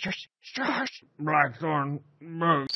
Shush, shush. Blackthorn, move.